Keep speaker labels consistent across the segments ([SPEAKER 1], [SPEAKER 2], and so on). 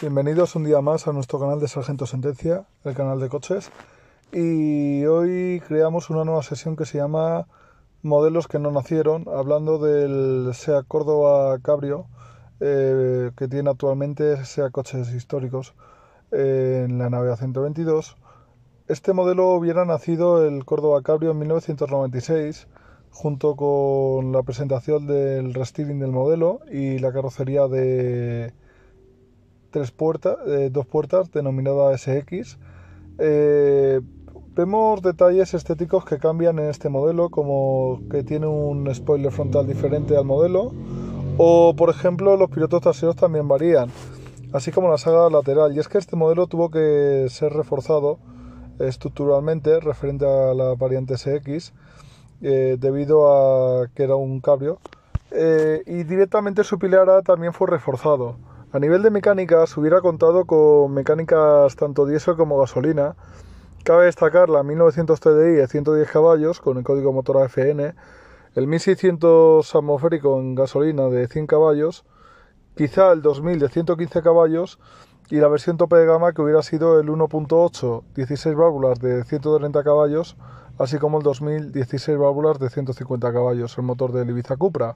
[SPEAKER 1] Bienvenidos un día más a nuestro canal de Sargento Sentencia, el canal de coches. Y hoy creamos una nueva sesión que se llama Modelos que no nacieron, hablando del SEA Córdoba Cabrio, eh, que tiene actualmente SEA Coches Históricos eh, en la nave 122. Este modelo hubiera nacido el Córdoba Cabrio en 1996, junto con la presentación del restyling del modelo y la carrocería de tres puertas, eh, dos puertas denominada SX. Eh, vemos detalles estéticos que cambian en este modelo, como que tiene un spoiler frontal diferente al modelo, o por ejemplo los pilotos traseros también varían, así como la saga lateral. Y es que este modelo tuvo que ser reforzado estructuralmente referente a la variante SX, eh, debido a que era un cabrio, y directamente su pilar también fue reforzado. A nivel de mecánicas, hubiera contado con mecánicas tanto diésel como gasolina. Cabe destacar la 1900 TDI de 110 caballos con el código motor AFN, el 1600 atmosférico en gasolina de 100 caballos, quizá el 2000 de 115 caballos y la versión tope de gama que hubiera sido el 1.8 16 válvulas de 130 caballos, así como el 2000 16 válvulas de 150 caballos, el motor del Ibiza Cupra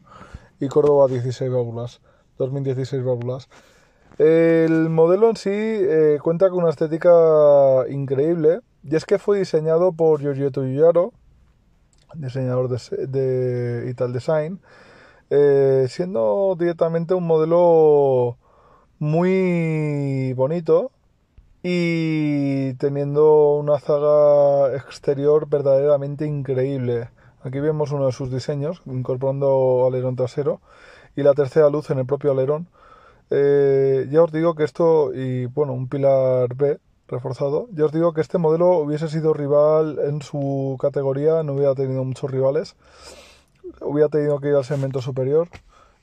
[SPEAKER 1] y Córdoba 16 válvulas. 2016 válvulas. El modelo en sí eh, cuenta con una estética increíble y es que fue diseñado por Giorgio Yuyaro, diseñador de, de Ital Design, eh, siendo directamente un modelo muy bonito y teniendo una zaga exterior verdaderamente increíble. Aquí vemos uno de sus diseños, incorporando alerón trasero y la tercera luz en el propio alerón. Eh, ya os digo que esto, y bueno, un pilar B reforzado, ya os digo que este modelo hubiese sido rival en su categoría, no hubiera tenido muchos rivales, hubiera tenido que ir al segmento superior.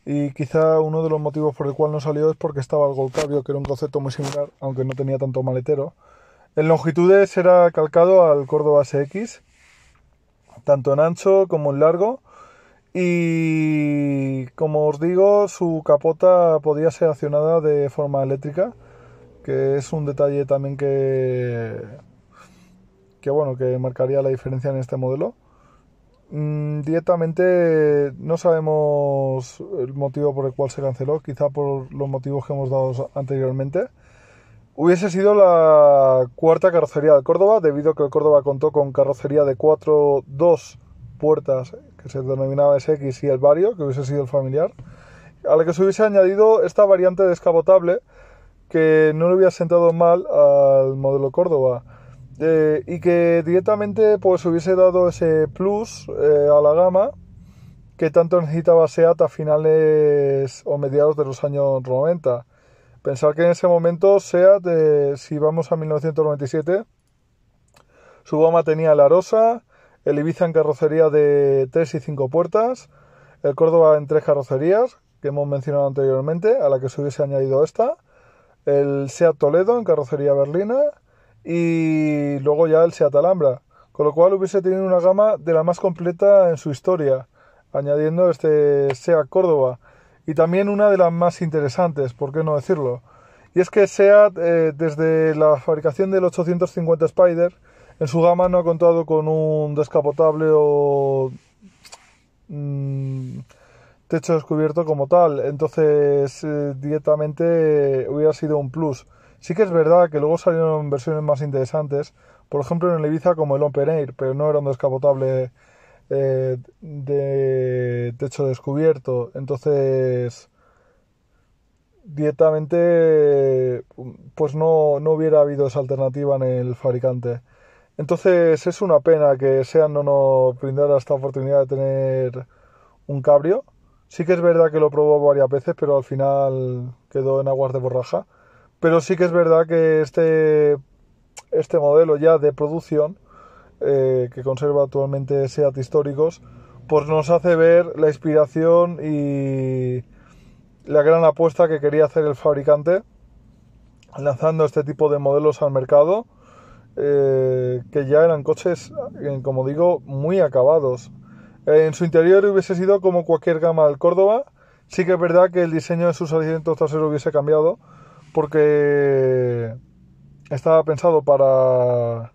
[SPEAKER 1] Y quizá uno de los motivos por el cual no salió es porque estaba el Cabrio, que era un concepto muy similar, aunque no tenía tanto maletero. En longitudes era calcado al Córdoba SX, tanto en ancho como en largo, y como os digo, su capota podía ser accionada de forma eléctrica, que es un detalle también que, que bueno, que marcaría la diferencia en este modelo. Mm, directamente no sabemos el motivo por el cual se canceló, quizá por los motivos que hemos dado anteriormente. Hubiese sido la cuarta carrocería de Córdoba, debido a que el Córdoba contó con carrocería de 4.2 puertas que se denominaba SX y el vario, que hubiese sido el familiar, a la que se hubiese añadido esta variante descapotable que no le hubiera sentado mal al modelo Córdoba eh, y que directamente pues hubiese dado ese plus eh, a la gama que tanto necesitaba SEAT a finales o mediados de los años 90. Pensar que en ese momento SEAT, eh, si vamos a 1997, su gama tenía la Rosa, el Ibiza en carrocería de 3 y 5 puertas, el Córdoba en 3 carrocerías, que hemos mencionado anteriormente, a la que se hubiese añadido esta, el Seat Toledo en carrocería berlina. Y luego ya el Seat Alhambra, con lo cual hubiese tenido una gama de la más completa en su historia, añadiendo este Seat Córdoba. Y también una de las más interesantes, por qué no decirlo. Y es que Seat, eh, desde la fabricación del 850 Spider, en su gama no ha contado con un descapotable o mm, techo descubierto como tal, entonces eh, directamente hubiera sido un plus. Sí que es verdad que luego salieron versiones más interesantes, por ejemplo en el Ibiza como el Open Air, pero no era un descapotable eh, de techo descubierto, entonces directamente pues no, no hubiera habido esa alternativa en el fabricante. Entonces es una pena que SEAT no nos brindara esta oportunidad de tener un cabrio. Sí que es verdad que lo probó varias veces, pero al final quedó en aguas de borraja. Pero sí que es verdad que este, este modelo ya de producción, eh, que conserva actualmente SEAT históricos, pues nos hace ver la inspiración y la gran apuesta que quería hacer el fabricante lanzando este tipo de modelos al mercado eh, que ya eran coches, eh, como digo, muy acabados. en su interior hubiese sido como cualquier gama del Córdoba. Sí que es verdad que el diseño de sus asientos traseros hubiese cambiado, porque estaba pensado para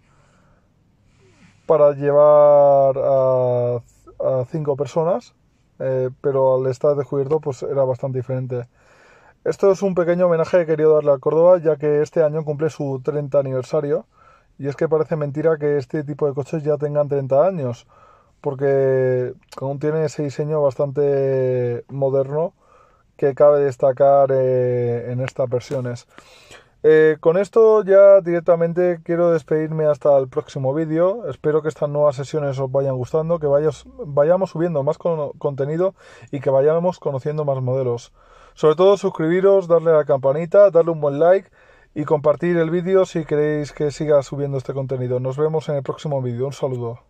[SPEAKER 1] para llevar a, cinco personas, eh, pero al estar descubierto pues era bastante diferente. Esto es un pequeño homenaje que he querido darle a Córdoba, ya que este año cumple su 30 aniversario. Y es que parece mentira que este tipo de coches ya tengan 30 años, porque aún tiene ese diseño bastante moderno que cabe destacar eh, en estas versiones. Eh, con esto ya directamente quiero despedirme hasta el próximo vídeo. Espero que estas nuevas sesiones os vayan gustando, que vayamos subiendo más contenido y que vayamos conociendo más modelos. Sobre todo suscribiros, darle a la campanita, darle un buen like y compartir el vídeo si queréis que siga subiendo este contenido. Nos vemos en el próximo vídeo. Un saludo.